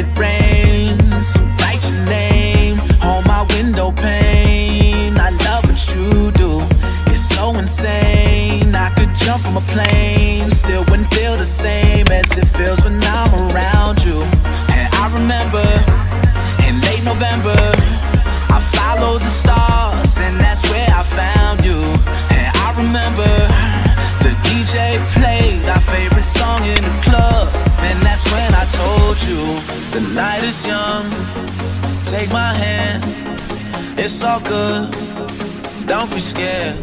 it rains. Take my hand, it's all good. Don't be scared.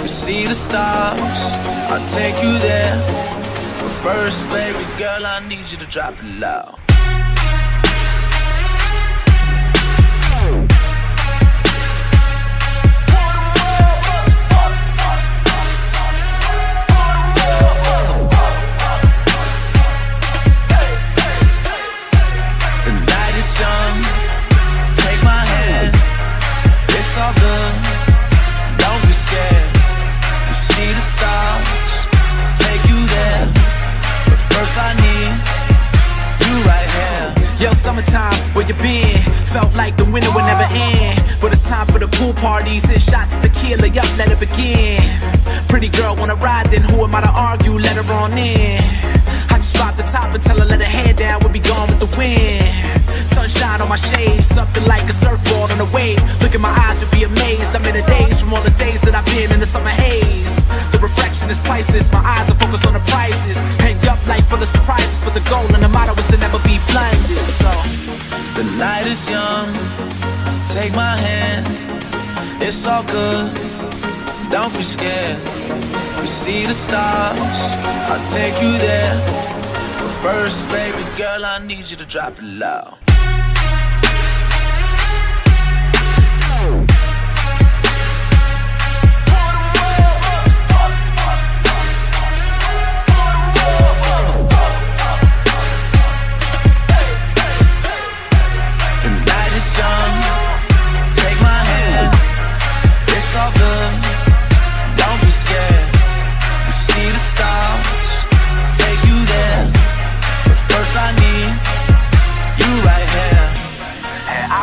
We see the stars, I'll take you there. But first, baby girl, I need you to drop it low. Yo, summertime, where you been? Felt like the winter would never end. But it's time for the pool parties and shots tequila. Yup, let it begin. Pretty girl wanna ride, then who am I to argue? Let her on in. I just drop the top and tell her let her head down. We'll be gone with the wind. Sunshine on my shades, something like a surfboard on a wave. Look in my eyes, you'll be amazed. I'm in a daze from all the days that I've been in the summer young. Take my hand. It's all good. Don't be scared. We see the stars. I'll take you there. But first, baby girl, I need you to drop it low.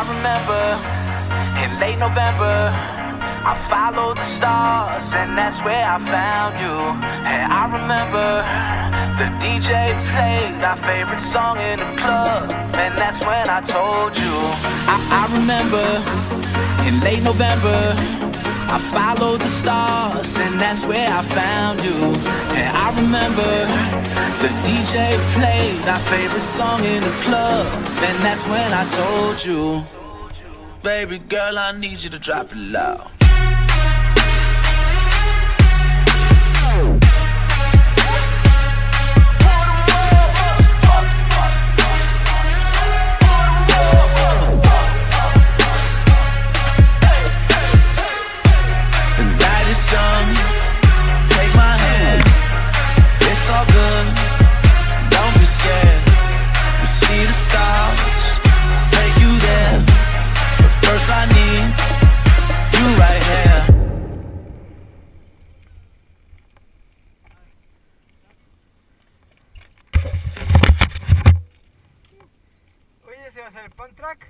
I remember in late November. I followed the stars, and that's where I found you. And I remember the DJ played our favorite song in the club, and that's when I told you. I, I remember in late November. I followed the stars, and that's where I found you. And I remember the DJ played our favorite song in the club, and that's when I told you. Baby girl, I need you to drop it low. Backbanktrack.